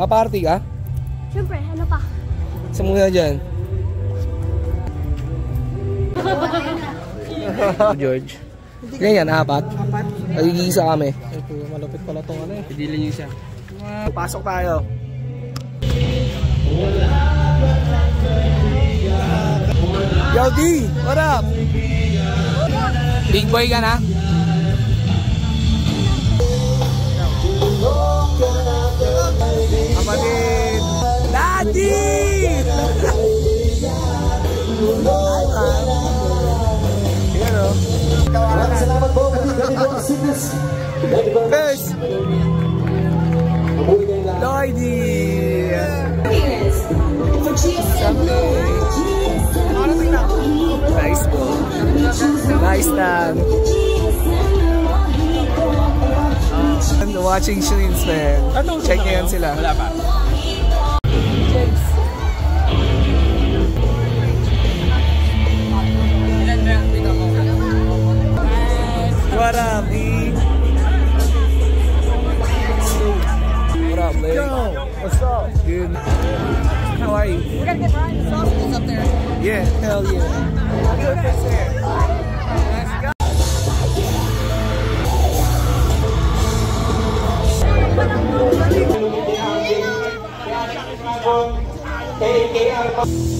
Paparty ka? Siyempre, ano pa? Sa muna dyan. George. Ganyan, apat. Apat. Nagigisa kami. Ito, malupit pala tong ano eh. Pidili niyo siya. Pasok tayo. Yo D, what up? Big boy ka na? Salamat po. Po ang sickness. First, Lloydie! Nice po. Nice lang. And watching Shrins, man. Check nyo yan sila. Wala pa. What up, D? What up, Lee? What's up? Good. How are you? We're gonna get Ryan the sausages up there. Yeah, hell yeah. Let's Lagi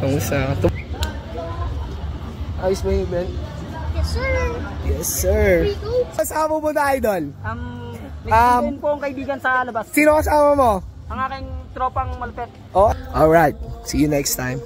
kamusta? Ayos ba yung event? Yes, sir. Yes, sir. Kasama mo na, idol? Um, may Um, um, po akong kaibigan sa labas. Sino kasama mo? Ang aking tropang malupet. Oh, alright. See you next time.